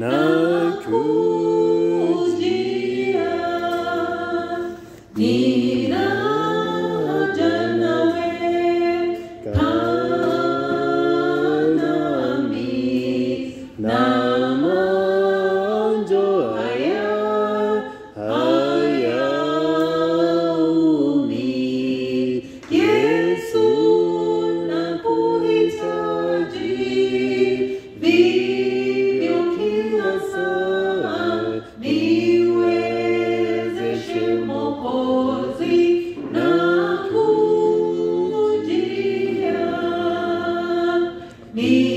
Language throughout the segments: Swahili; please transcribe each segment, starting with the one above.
Nacudía, Need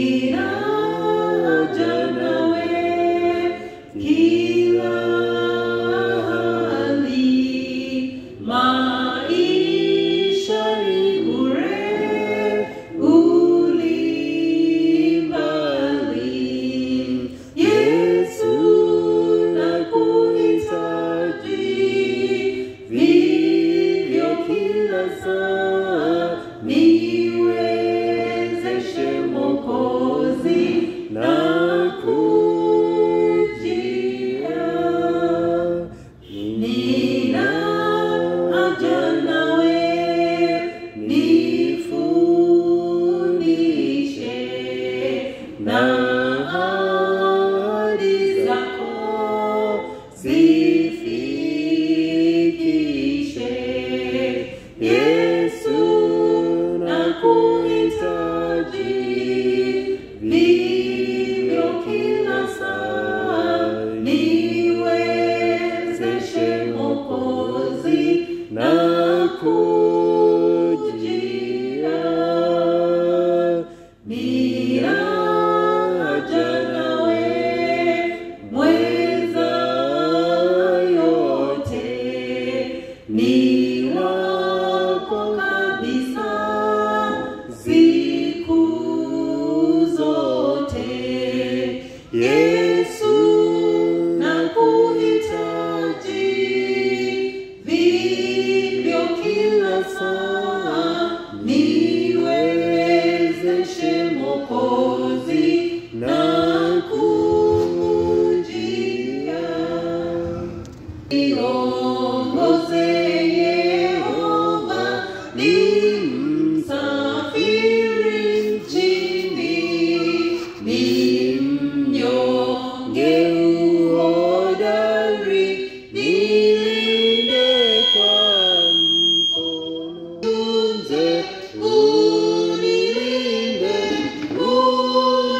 need. Ooh.